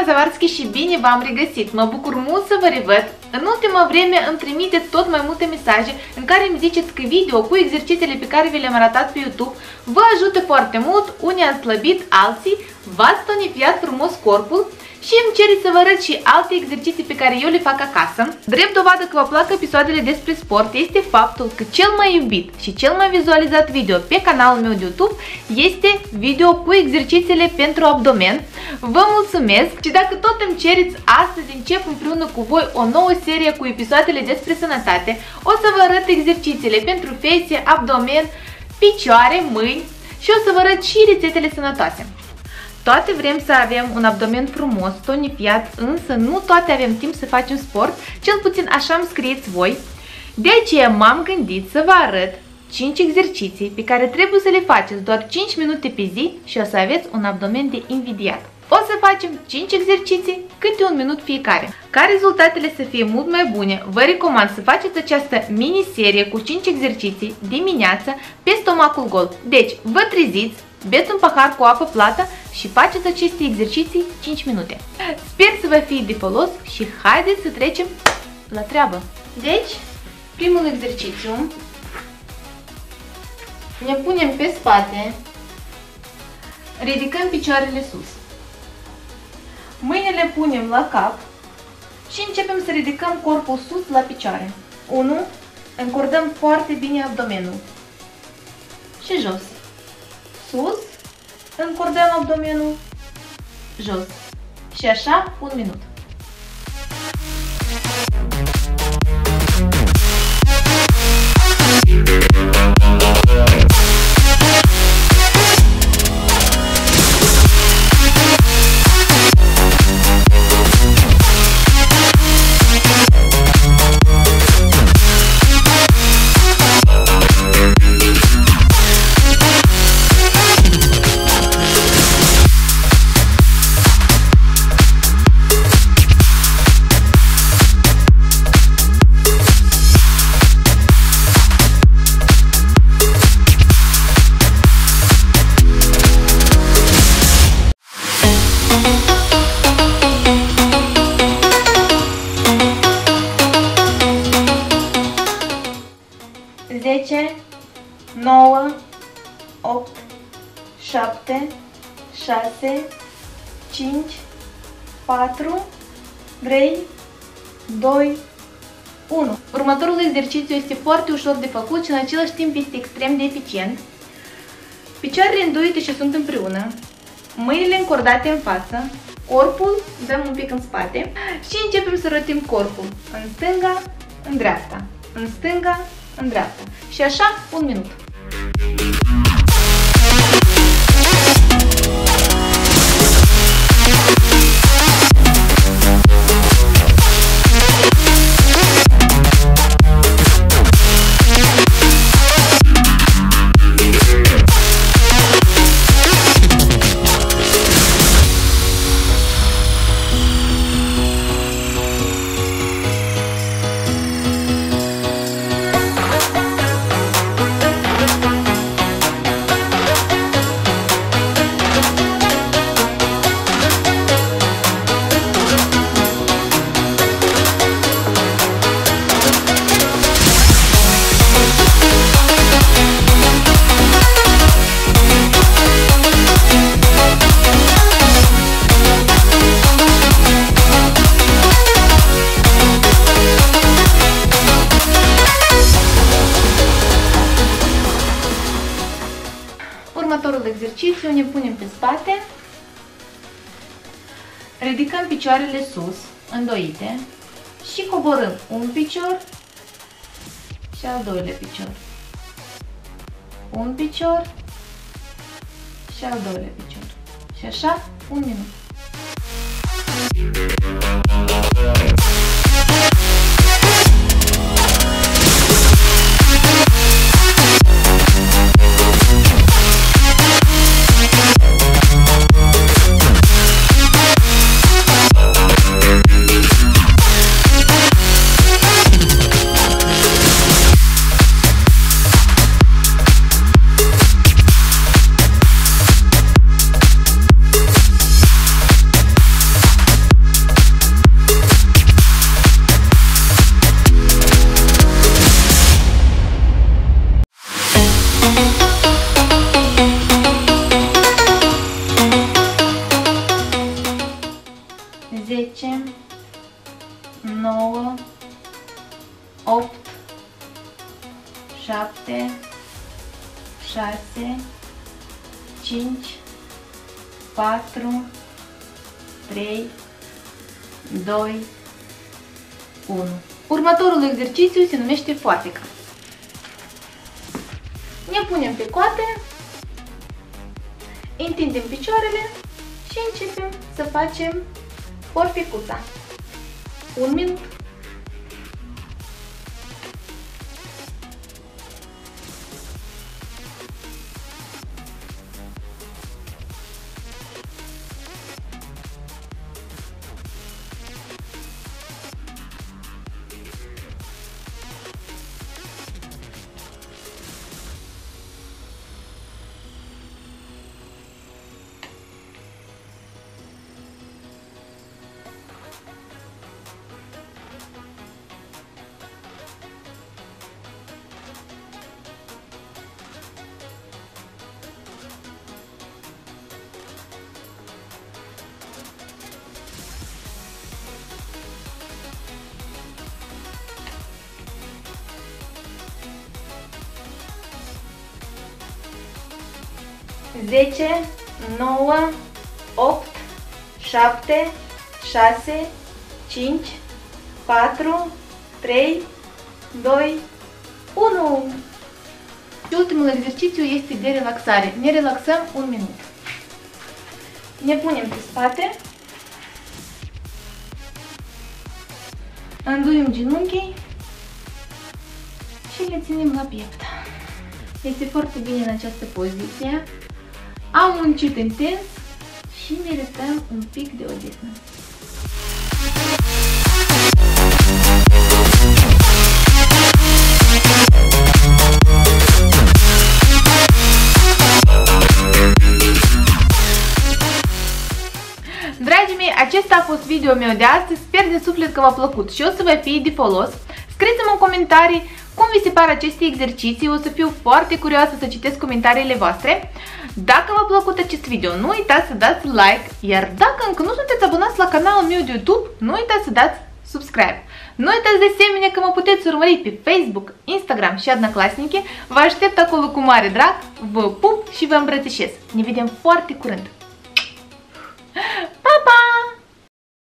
Irina Zavarski și bine v-am regăsit! Mă bucur mult să vă revăd! În ultima vreme îmi trimiteți tot mai multe mesaje în care îmi ziceți că video cu exercițiile pe care vi le-am arătat pe YouTube vă ajută foarte mult, unii ați slăbit, alții v-ați tonifiat frumos corpul și îmi cereți să vă arăt și alte exerciții pe care eu le fac acasă. Drept dovadă că vă plac episoadele despre sport este faptul că cel mai iubit și cel mai vizualizat video pe canalul meu de YouTube este video cu exercițiile pentru abdomen. Vă mulțumesc și dacă tot îmi cereți, astăzi încep împreună cu voi o nouă serie cu episoadele despre sănătate. O să vă arăt exercițiile pentru fese, abdomen, picioare, mâini și o să vă arăt și rețetele sănătoase. Toate vrem să avem un abdomen frumos, tonifiat, însă nu toate avem timp să facem sport, cel puțin așa îmi scrieți voi. De aceea m-am gândit să vă arăt 5 exerciții pe care trebuie să le faceți doar 5 minute pe zi și o să aveți un abdomen de invidiat. O să facem 5 exerciții, câte un minut fiecare. Ca rezultatele să fie mult mai bune, vă recomand să faceți această miniserie cu 5 exerciții dimineața pe stomacul gol. Deci, vă treziți, beți un pahar cu apă plată și faceți aceste exerciții 5 minute. Sper să vă fie de folos și haideți să trecem la treabă. Deci, primul exercițiu, ne punem pe spate, ridicăm picioarele sus. Mâinile punem la cap și începem să ridicăm corpul sus la picioare. 1. Încordăm foarte bine abdomenul. Și jos sus, încordăm abdomenul jos. Și așa un minut. Următorul exercițiu este foarte ușor de făcut și în același timp este extrem de eficient. Picioarele înduite și sunt împreună, mâinile încordate în față, corpul dăm un pic în spate și începem să rotim corpul în stânga, în dreapta, în stânga, în dreapta și așa un minut. Exercițiu ne punem pe spate, ridicăm picioarele sus, îndoite și coborâm un picior și al doilea picior. Un picior și al doilea picior. Și așa, un minut. 8, 7, 6, 5, 4, 3, 2, 1. Următorul exercițiu se numește foateca. Ne punem pe coate, întindem picioarele și începem să facem porficuța. Un minut. 10, 9, 8, 7, 6, 5, 4, 3, 2, 1. Și ultimul exercițiu este de relaxare. Ne relaxăm un minut. Ne punem pe spate. Înduim genunchii și le ținem la piept. Este foarte bine în această poziție. Am muncit intens și merităm un pic de odihnă. Dragii mei, acesta a fost video meu de astăzi, sper de suflet că v-a plăcut și o să vă fie de folos. Scrieți-mă în comentarii cum vi se par aceste exerciții? O să fiu foarte curioasă să citesc comentariile voastre. Dacă v-a plăcut acest video, nu uitați să dați like, iar dacă încă nu sunteți abonați la canalul meu de YouTube, nu uitați să dați subscribe. Nu uitați de asemenea că mă puteți urmări pe Facebook, Instagram și Adnaclasnice. Vă aștept acolo cu mare drag, vă pup și vă îmbrățișez. Ne vedem foarte curând! Pa, pa!